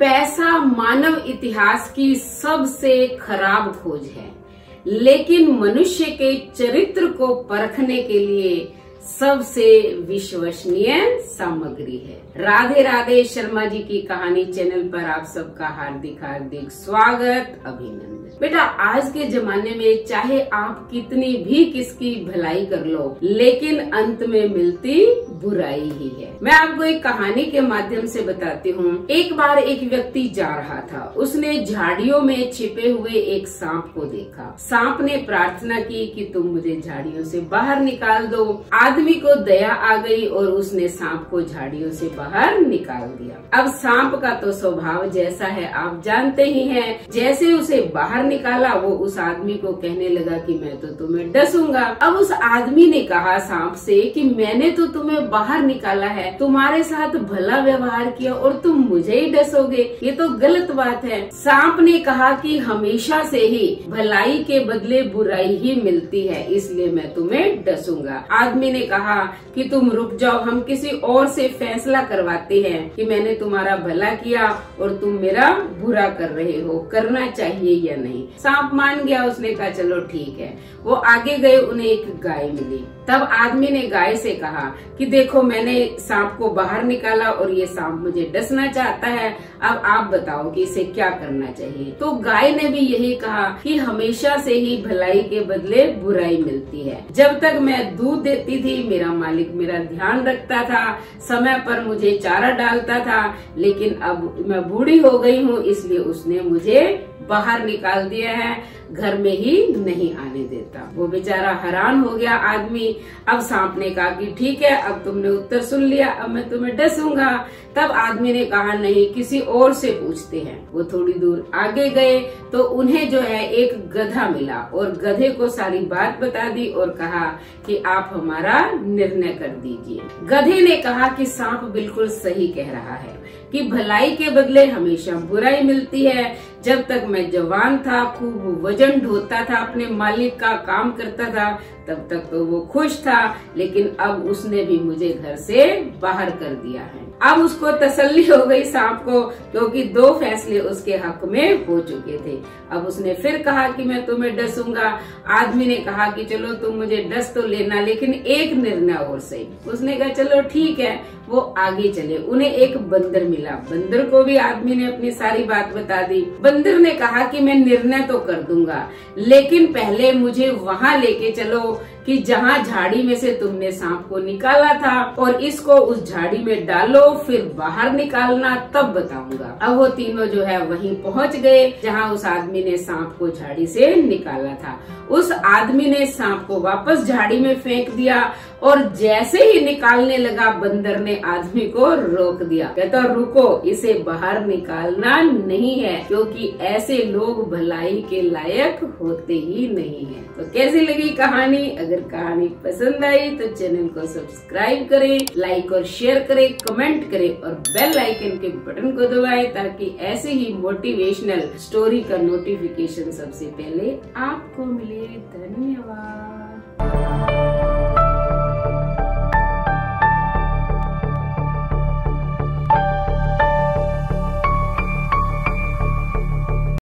पैसा मानव इतिहास की सबसे खराब खोज है। लेकिन मनुष्य के चरित्र को परखने के लिए सबसे विश्वसनीय सामग्री है। राधे राधे शर्मा जी की कहानी चैनल पर आप सबका हार्दिक हार्दिक स्वागत, अभिनंदन। बेटा, आज के जमाने में चाहे आप कितनी भी किसकी भलाई कर लो, लेकिन अंत में मिलती बुराई ही है। मैं आपको एक कहानी के माध्यम से बताती हूँ। एक बार एक व्यक्ति जा रहा था। उसने झाड़ियों में छिपे हुए एक सांप को देखा। सांप ने प्रार्थना की कि तुम मुझे झाड़ियों से बाहर निकाल दो। आदमी को दया आ गई और उसने सांप को झाड़ियों से बाहर निकाल दिया। अब सांप का तो स्वभाव जैसा है, आप जानते ही हैं। जैसे उसे बाहर निकाला, वो उस आदमी को कहने लगा कि मैं तो तुम्हें डसूँगा। अब उस आदमी ने कहा सांप से कि मैंने तो तुम्हें बाहर निकाला है, तुम्हारे साथ भला व्यवहार किया और तुम मुझे ही डसोगे। ये तो गलत बात है। सांप ने कहा कि हमेशा से ही भलाई के बदले बुराई ही मिलती है, इसलिए मैं तुम्हें डसूँगा। आदमी ने कहा कि तुम रुक जाओ, हम किसी और से फैसला करवाते हैं कि मैंने तुम्हारा भला किया और तुम मेरा बुरा कर रहे हो, करना चाहिए या नहीं। सांप मान गया, उसने कहा, चलो ठीक है। वो आगे गए, उन्हें एक गाय मिली। तब आदमी ने गाय से कहा कि, देखो, मैंने सांप को बाहर निकाला और ये सांप मुझे डसना चाहता है। अब आप बताओ कि इसे क्या करना चाहिए? तो गाय ने भी यही कहा कि, हमेशा से ही भलाई के बदले बुराई मिलती है। जब तक मैं दूध देती थी मेरा मालिक मेरा ध्यान रखता था, समय पर मुझे चारा डालता था, लेकिन अब मैं बूढ़ी हो गई हूँ, इसलिए उसने मुझे बाहर निकाल दिया है, घर में ही नहीं आने देता। वो बेचारा हैरान हो गया आदमी। अब सांप ने कहा कि ठीक है, अब तुमने उत्तर सुन लिया, अब मैं तुम्हें डसूँगा। तब आदमी ने कहा, नहीं, किसी और से पूछते हैं। वो थोड़ी दूर आगे गए तो उन्हें जो है एक गधा मिला और गधे को सारी बात बता दी और कहा कि आप हमारा निर्णय कर दीजिए। गधे ने कहा कि सांप बिल्कुल सही कह रहा है कि भलाई के बदले हमेशा बुराई मिलती है जब तक मैं जवान था, खूब वज़न ढोता था, अपने मालिक का काम करता था, तब तक तो वो खुश था, लेकिन अब उसने भी मुझे घर से बाहर कर दिया है। अब उसको तसल्ली हो गई सांप को, क्योंकि दो फैसले उसके हक में हो चुके थे। अब उसने फिर कहा कि मैं तुम्हें डसूँगा। आदमी ने कहा कि चलो तुम मुझे डस तो लेना, लेकिन एक निर्णय और सही। उसने कहा, चलो ठीक है। वो आगे चले। उन्हें एक बंदर मिला। बंदर को भी आदमी ने अपनी सारी बात बता दी। बंदर ने कहा कि मैं निर्णय तो कर दूँगा, लेकिन पहले मुझे वहाँ लेके चलो कि जहाँ झाड़ी में से तुमने सांप को निकाला था और इसको उस झाड़ी में डालो, फिर बाहर निकालना, तब बताऊँगा। अब वो तीनों जो है वहीं पहुँच गए, जहाँ उस आदमी ने सांप को झाड़ी से निकाला था। उस आदमी ने सांप को वापस झाड़ी में फेंक दिया और जैसे ही निकालने लगा, बंदर ने आदमी को रोक दिया। कहता, रुको, इसे बाहर निकालना नहीं है, क्योंकि ऐसे लोग भलाई के लायक होते ही नहीं है। तो कैसी लगी कहानी? अगर कहानी पसंद आई तो चैनल को सब्सक्राइब करें, लाइक और शेयर करें, कमेंट करें और बेल आइकन के बटन को दबाएँ, ताकि ऐसे ही मोटिवेशनल स्टोरी का नोटिफिकेशन सबसे पहले आपको मिले। धन्यवाद।